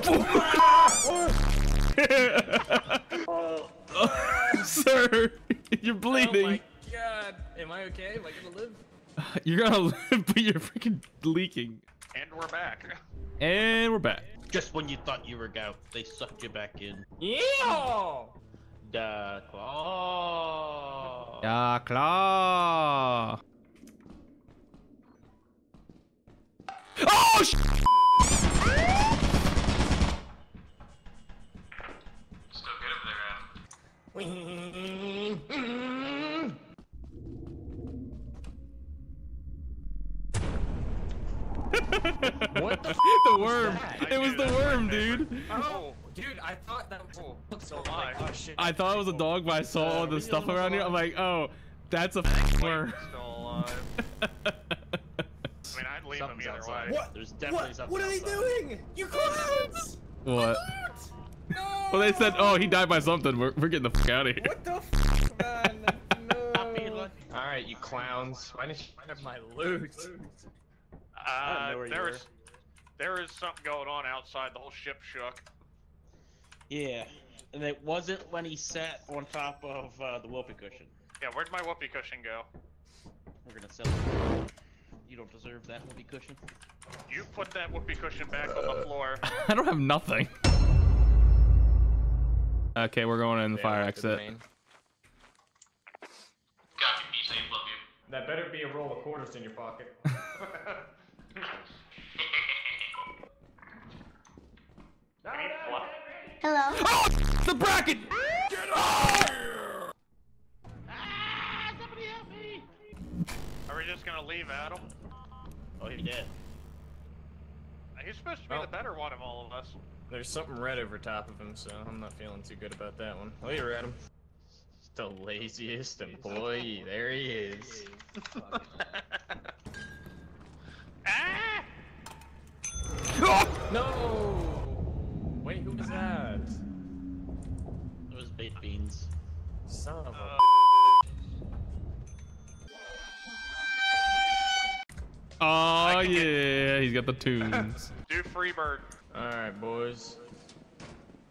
Sir, you're bleeding. Oh my god. Am I okay? Am I gonna live? You're gonna live, but you're freaking leaking. And we're back. And we're back. Just when you thought you were out, they sucked you back in. Yeah! Da claw. Ja, klar. Oh, sh What the f the worm. I It was the worm, dude. Oh, dude, I thought that was oh, looked so alive. like, oh shit. I thought it was a dog, but I saw all the stuff around here. I'm like, oh, that's a worm. Still alive. I mean, I'd leave Something's him either outside. way. There's definitely What? something What are they doing? You clowns! What? No! Well, they said, oh, he died by something. We're, we're getting the fuck out of here. What the f, man? No. Alright, you clowns. Why didn't you One of my loot. Uh, know where you there were. is, there is something going on outside. The whole ship shook. Yeah, and it wasn't when he sat on top of uh, the whoopee cushion. Yeah, where'd my whoopee cushion go? We're gonna sell it. You don't deserve that whoopee cushion. You put that whoopee cushion back on the floor. I don't have nothing. Okay, we're going in the fire exit. Main. Copy, be safe, love you. That better be a roll of quarters in your pocket. Hello? Oh, the Bracken! Are we just gonna leave Adam? Oh, he did. He's supposed to be Oh. the better one of all of us. There's something red over top of him, so I'm not feeling too good about that one. Oh, you're at him. The laziest employee. There he is. No! Wait, who was that? Those baked beans. Son of a. Uh, Oh, yeah, he's got the tunes. do Freebird. Alright, boys.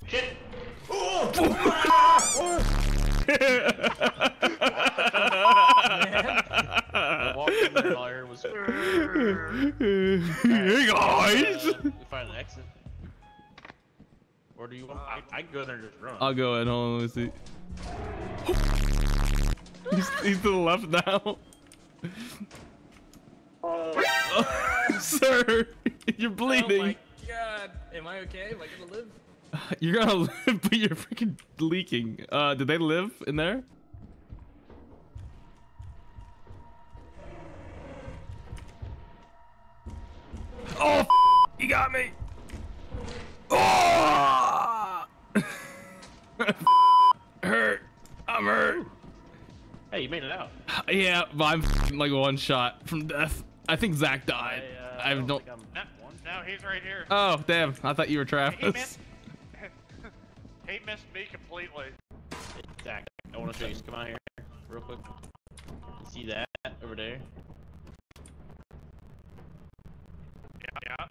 Shit! I walked in there and all I heard was. hey guys! Uh, we find an exit. Or do you want? I, I can go there and just run. I'll go ahead. Hold on, let me see. he's, he's to the left now. Oh, Sir, you're bleeding. Oh my god. Am I okay? Am I gonna live? You're gonna live, but you're freaking leaking. Uh, did they live in there? Oh, f- he got me. Oh, hurt. I'm hurt. hey, you made it out. Yeah, but I'm like one shot from death. I think Zach died. uh, I don't. think I'm No, no, he's right here. Oh, damn! I thought you were he Travis. missed. he missed me completely. Zach, I want to show you. Come out here, real quick. See that over there? Yeah, yeah.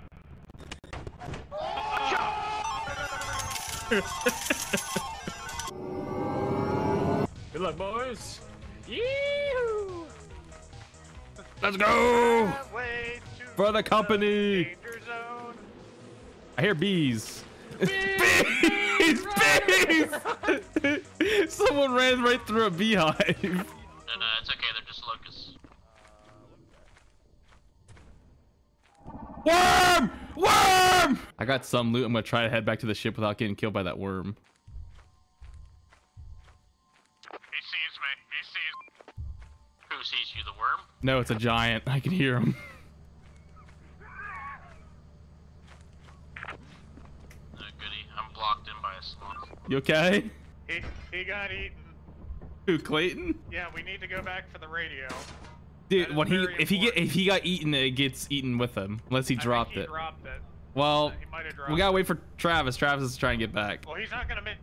Good luck, boys. Yee-hoo! Let's go for the company. I hear bees. Bees! Bees! Someone ran right through a beehive. No, no, uh, it's okay. They're just locusts. Worm! Worm! I got some loot. I'm gonna try to head back to the ship without getting killed by that worm. He sees me. He sees. Who sees you, the worm? No, it's a giant. I can hear him. No, goody. I'm blocked in by a sloth. You okay? He he got eaten. Who, Clayton? Yeah, we need to go back for the radio. Dude, is when he very if he get if he got eaten, it gets eaten with him unless he I think dropped he it. Dropped it. Well, He might have dropped. we gotta wait for Travis. Travis is trying to get back. Well, he's not gonna miss.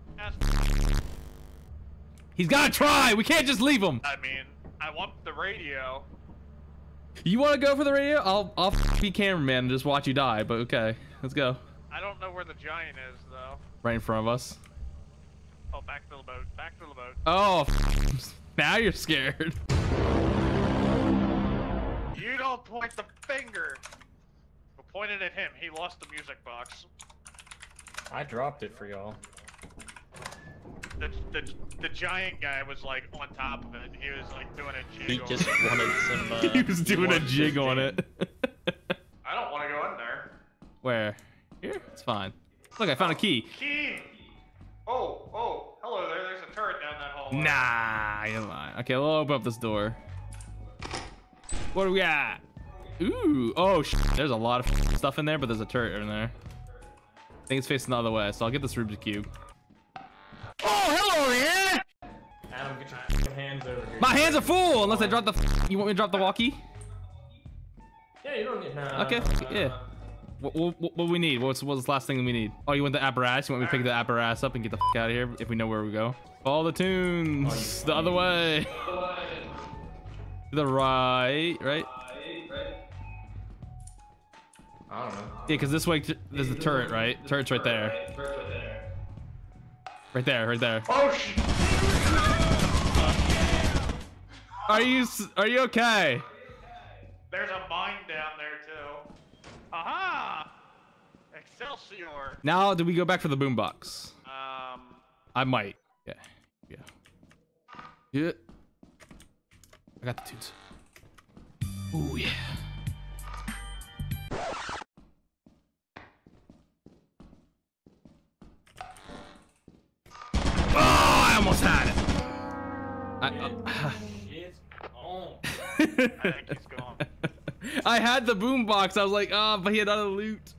He's gotta try. We can't just leave him. I mean, I want the radio. You want to go for the radio? I'll I'll be cameraman and just watch you die. But okay, let's go. I don't know where the giant is though. Right in front of us. Oh, back to the boat. Back to the boat. Oh, now you're scared. You don't point the finger. We pointed at him. He lost the music box. I dropped it for y'all. The, the, the giant guy was like on top of it. He was like doing a jig. He on just it. wanted some. Uh, he was doing a jig some on it. I don't want to go in there. Where? Here? It's fine. Look, I found a key. Key. Oh, oh, hello there. There's a turret down that hallway. Nah, you're lying. Okay, we'll open up this door. What do we got? Ooh, oh, sh there's a lot of stuff in there, but there's a turret in there. I think it's facing the other way, so I'll get this Rubik's Cube. Oh, hello there! Adam, get your hands over here. My hands are full, unless I drop the. You want me to drop the walkie? Yeah, you don't need. Nah, Okay, yeah. What, what, what we need? What's, what's the last thing we need? Oh, you want the apparatus? You want me to pick the apparatus up and get the f out of here if we know where we go? All the tunes. Oh, the other way. To the right, right? I don't know. Yeah, because this way there's a turret, right? Turret's right there. Right there, right there. Oh, sh- Are you are you okay? There's a mine down there too. Aha! Excelsior. Now, do we go back for the boombox? Um, I might. Yeah. Yeah. Yeah. I got the tunes. Ooh yeah. I, uh, I think he's gone. I had the boombox. I was like, oh, but he had other loot.